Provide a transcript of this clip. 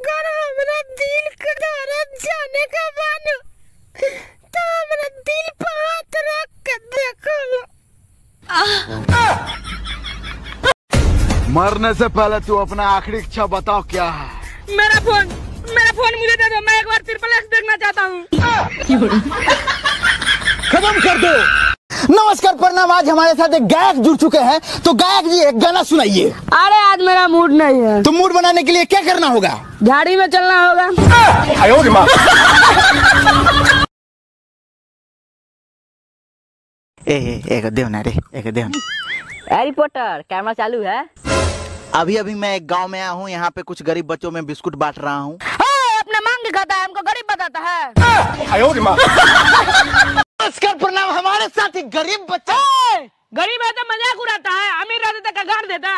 अगर हमरा दिल के जाने का बानो तो हमरा दिल पे हाथ रख के देखो मरने से पहले तू अपना आखिरी इच्छा बताओ क्या है? मेरा फ़ोन मेरा फ़ोन मुझे दे दो मैं एक बार ट्रिपल एक्स देखना चाहता हूँ। खत्म कर दो। नमस्कार प्रणाम। आज हमारे साथ एक गायक जुड़ चुके हैं। तो गायक जी एक गाना सुनाइए। अरे आज मेरा मूड नहीं है। तो मूड बनाने के लिए क्या करना होगा? गाड़ी में चलना होगा। ए ए, एक देव ना रे एक देव ना। हैरी पॉटर कैमरा चालू है। अभी अभी मैं एक गाँव में आया हूँ यहाँ पे कुछ गरीब बच्चों में बिस्कुट बांट रहा हूँ। अपने मांग खाता है हमको गरीब बताता है। नमस्कार प्रणाम हमारे साथ एक गरीब बच्चा। गरीब है तो मज़ाक उड़ाता है अमीर रहता तो कगार देता